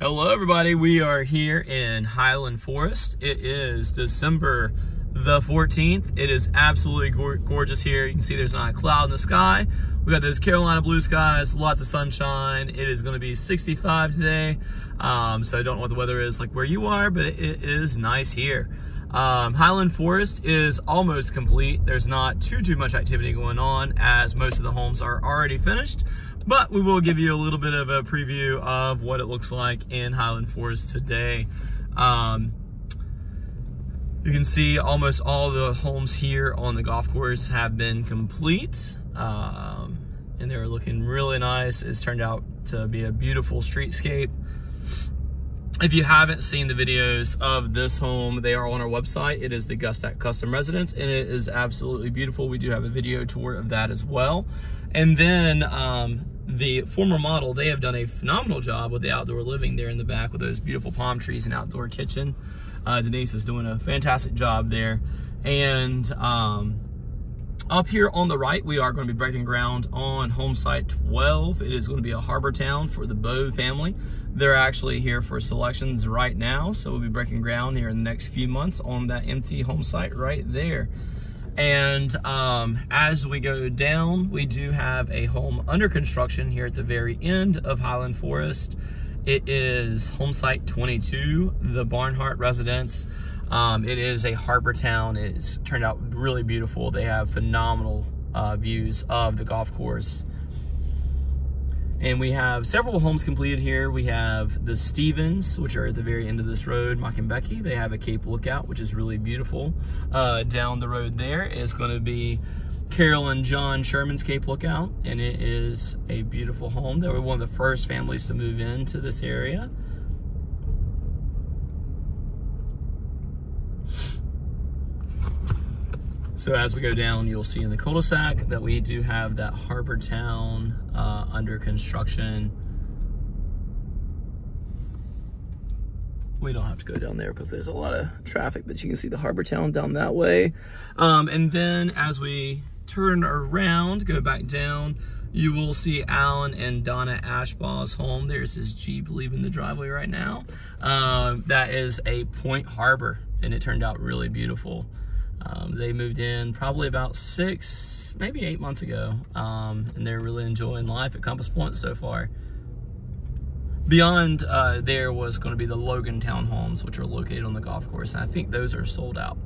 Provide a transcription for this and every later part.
Hello everybody, we are here in Highland Forest. It is December the 14th. It is absolutely gorgeous here. You can see there's not a cloud in the sky. We got those Carolina blue skies, lots of sunshine. It is gonna be 65 today. Um, so I don't know what the weather is like where you are, but it, it is nice here. Um, Highland Forest is almost complete. There's not too, too much activity going on as most of the homes are already finished, but we will give you a little bit of a preview of what it looks like in Highland Forest today. Um, you can see almost all the homes here on the golf course have been complete. Um, and they're looking really nice. It's turned out to be a beautiful streetscape. If you haven't seen the videos of this home, they are on our website. It is the Gustak Custom Residence, and it is absolutely beautiful. We do have a video tour of that as well. And then um, the former model, they have done a phenomenal job with the outdoor living there in the back with those beautiful palm trees and outdoor kitchen. Uh, Denise is doing a fantastic job there. And um, up here on the right, we are going to be breaking ground on home site 12. It is going to be a harbor town for the Bow family. They're actually here for selections right now, so we'll be breaking ground here in the next few months on that empty home site right there. And um, as we go down, we do have a home under construction here at the very end of Highland Forest. It is home site 22, the Barnhart residence. Um, it is a harbor town. It's turned out really beautiful. They have phenomenal uh, views of the golf course. And we have several homes completed here. We have the Stevens, which are at the very end of this road, Mike and Becky. They have a Cape Lookout, which is really beautiful. Uh, down the road there is going to be Carol and John Sherman's Cape Lookout, and it is a beautiful home. They were one of the first families to move into this area. So as we go down, you'll see in the cul-de-sac that we do have that Harbor Town uh, under construction. We don't have to go down there because there's a lot of traffic, but you can see the Harbor Town down that way. Um, and then as we turn around, go back down, you will see Alan and Donna Ashbaugh's home. There's his Jeep leaving the driveway right now. Uh, that is a Point Harbor, and it turned out really beautiful. Um, they moved in probably about six, maybe eight months ago, um, and they're really enjoying life at Compass Point so far. Beyond uh, there was going to be the Logan Townhomes, which are located on the golf course, and I think those are sold out.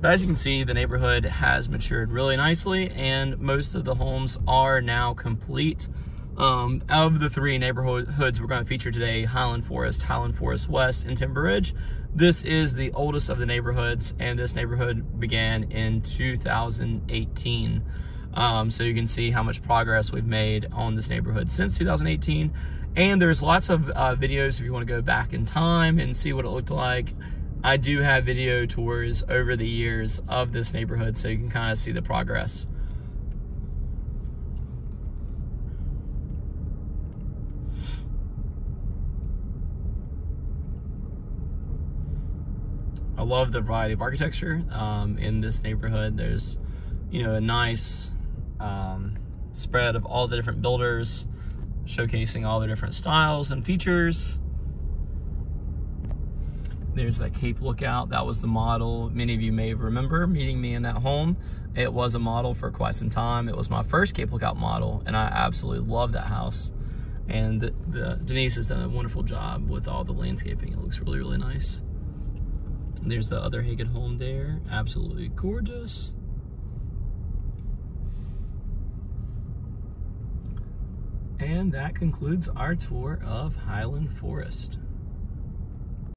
But as you can see, the neighborhood has matured really nicely, and most of the homes are now complete. Um, of the three neighborhoods we're going to feature today, Highland Forest, Highland Forest West, and Timber Ridge, this is the oldest of the neighborhoods, and this neighborhood began in 2018. Um, so you can see how much progress we've made on this neighborhood since 2018. And there's lots of uh, videos if you want to go back in time and see what it looked like. I do have video tours over the years of this neighborhood so you can kind of see the progress. I love the variety of architecture um, in this neighborhood. There's, you know, a nice um, spread of all the different builders showcasing all the different styles and features. There's that Cape Lookout. That was the model. Many of you may remember meeting me in that home. It was a model for quite some time. It was my first Cape Lookout model, and I absolutely love that house. And the, the, Denise has done a wonderful job with all the landscaping. It looks really, really nice. And there's the other Hagood home there. Absolutely gorgeous. And that concludes our tour of Highland Forest.